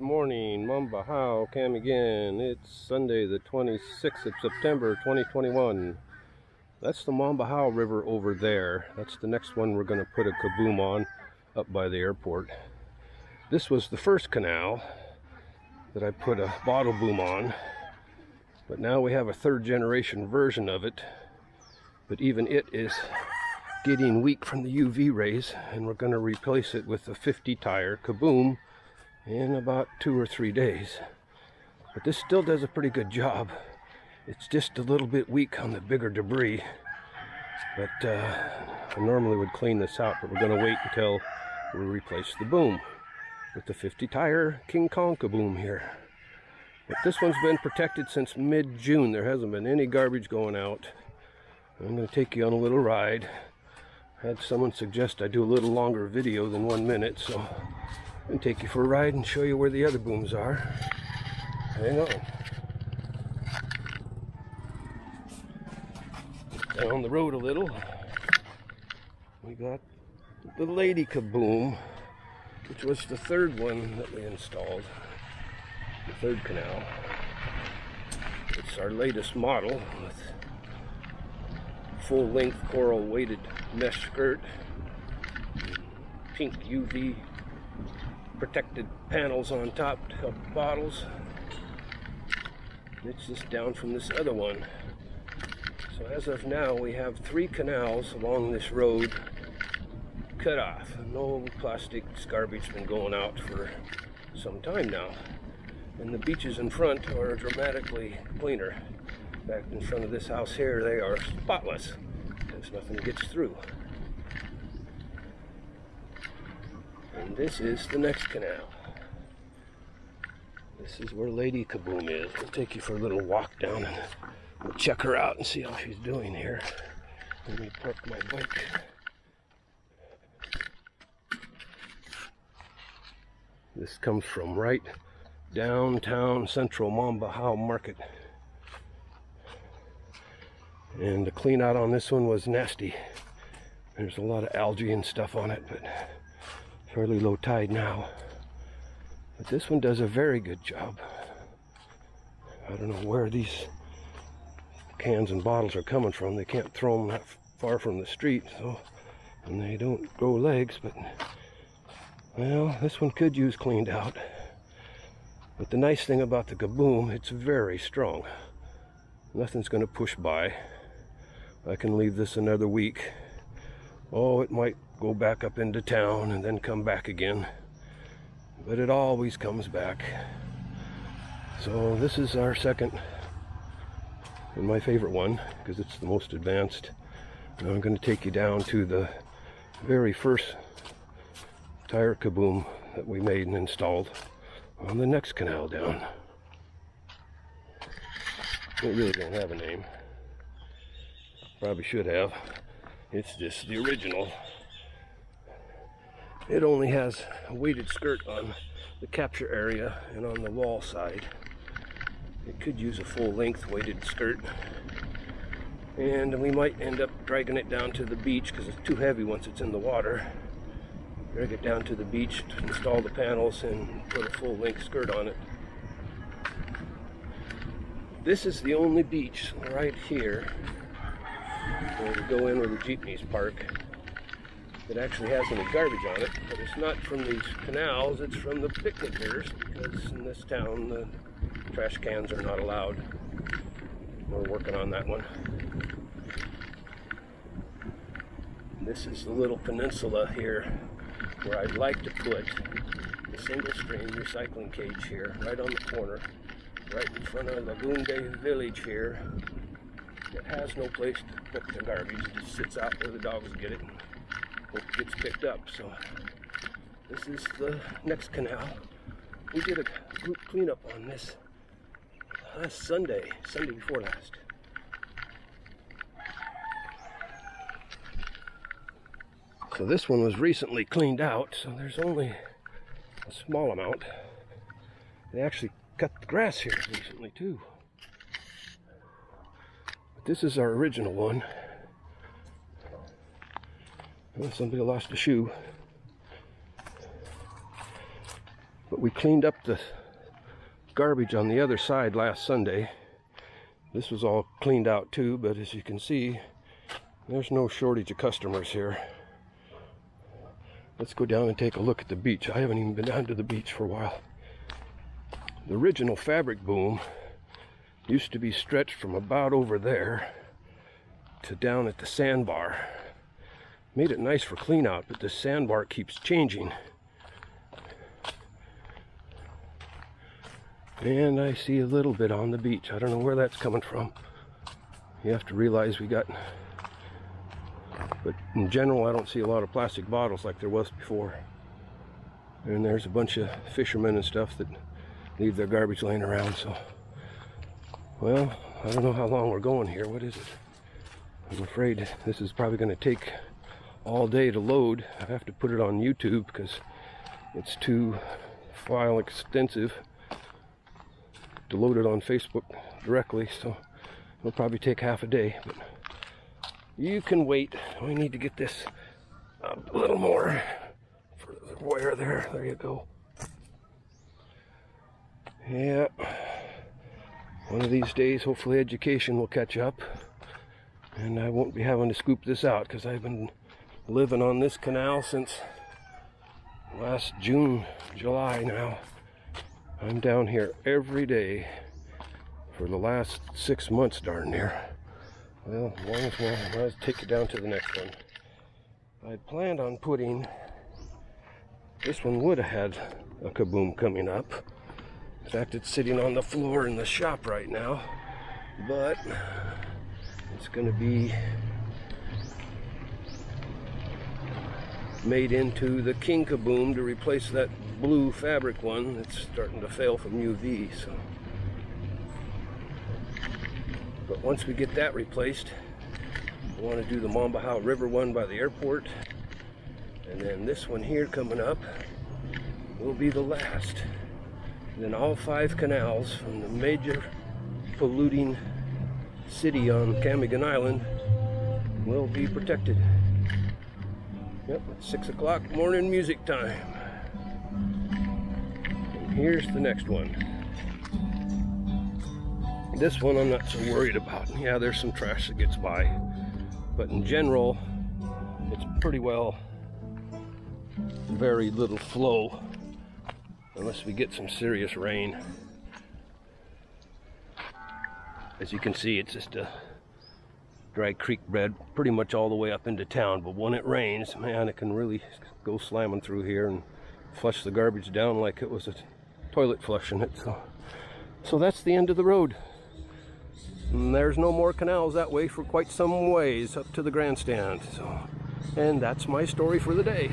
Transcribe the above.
Good morning, Mambajao, Cam again. It's Sunday the 26th of September 2021. That's the Mambajao River over there. That's the next one we're going to put a kaboom on up by the airport. This was the first canal that I put a bottle boom on, but now we have a third generation version of it. But even it is getting weak from the UV rays, and we're going to replace it with a 50 tire kaboom in about two or three days. But this still does a pretty good job. It's just a little bit weak on the bigger debris. But uh, I normally would clean this out, but we're going to wait until we replace the boom with the 50 tire King Kong kaboom here. But this one's been protected since mid-June. There hasn't been any garbage going out. I'm going to take you on a little ride. I had someone suggest I do a little longer video than one minute, so and take you for a ride and show you where the other booms are. Hang on. Down the road a little, we got the Lady Kaboom, which was the third one that we installed, the third canal. It's our latest model with full-length coral weighted mesh skirt, pink UV protected panels on top to help the bottles. It's just down from this other one. So as of now, we have three canals along this road cut off. No plastic garbage been going out for some time now. And the beaches in front are dramatically cleaner. Back in front of this house here, they are spotless because nothing gets through. And this is the next canal. This is where Lady Kaboom is. We'll take you for a little walk down and we'll check her out and see how she's doing here. Let me park my bike. This comes from right downtown central Mambajao Market. And the clean out on this one was nasty. There's a lot of algae and stuff on it, but fairly low tide now. But this one does a very good job. I don't know where these cans and bottles are coming from. They can't throw them that far from the street, so and they don't grow legs, but well, this one could use cleaned out. But the nice thing about the Kaboom, it's very strong. Nothing's going to push by. I can leave this another week. Oh, it might go back up into town and then come back again. But it always comes back. So this is our second and my favorite one because it's the most advanced. I'm going to take you down to the very first tire kaboom that we made and installed on the next canal down. It really don't have a name. Probably should have. It's just the original. It only has a weighted skirt on the capture area and on the wall side. It could use a full length weighted skirt. And we might end up dragging it down to the beach because it's too heavy once it's in the water. Drag it down to the beach to install the panels and put a full length skirt on it. This is the only beach right here where we go in where the jeepneys park that actually has any garbage on it, but it's not from these canals, it's from the picnickers, because in this town the trash cans are not allowed. We're working on that one. This is the little peninsula here where I'd like to put the single stream recycling cage here, right on the corner, right in front of Lagoon Bay Village here. It has no place to put the garbage, it just sits out where the dogs get it it gets picked up. So this is the next canal. We did a group cleanup on this last Sunday, Sunday before last. So this one was recently cleaned out, so there's only a small amount. They actually cut the grass here recently too. But this is our original one. Well, somebody lost a shoe. But we cleaned up the garbage on the other side last Sunday. This was all cleaned out too, but as you can see, there's no shortage of customers here. Let's go down and take a look at the beach. I haven't even been down to the beach for a while. The original fabric boom used to be stretched from about over there to down at the sandbar. Made it nice for clean out, but the sandbar keeps changing. And I see a little bit on the beach. I don't know where that's coming from. You have to realize we got, but in general, I don't see a lot of plastic bottles like there was before. And there's a bunch of fishermen and stuff that leave their garbage laying around, so. Well, I don't know how long we're going here. What is it? I'm afraid this is probably going to take all day to load. I have to put it on YouTube because it's too file extensive to load it on Facebook directly, so it'll probably take half a day. But you can wait. We need to get this a little more for the wire there. There you go. Yeah. One of these days, hopefully education will catch up and I won't be having to scoop this out because I've been living on this canal since last June, July now. I'm down here every day for the last six months darn near. Well, long as well, I'll take you down to the next one. I planned on putting, this one would have had a kaboom coming up. In fact, it's sitting on the floor in the shop right now, but it's going to be made into the King Kaboom to replace that blue fabric one that's starting to fail from UV. So, But once we get that replaced, I want to do the Mambajao River one by the airport. And then this one here coming up will be the last. And then all five canals from the major polluting city on Camiguin Island will be protected. Yep, 6 o'clock morning music time. And here's the next one. This one I'm not so worried about. Yeah, there's some trash that gets by. But in general, it's pretty well very little flow unless we get some serious rain. As you can see, it's just a dry creek bed pretty much all the way up into town. But when it rains, man, it can really go slamming through here and flush the garbage down like it was a toilet flushing it. So, so that's the end of the road. And there's no more canals that way for quite some ways up to the grandstand. So, and that's my story for the day.